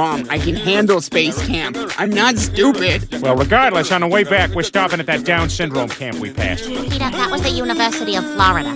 Mom, I can handle space camp. I'm not stupid. Well, regardless, on the way back, we're stopping at that Down syndrome camp we passed. Peter, that was the University of Florida.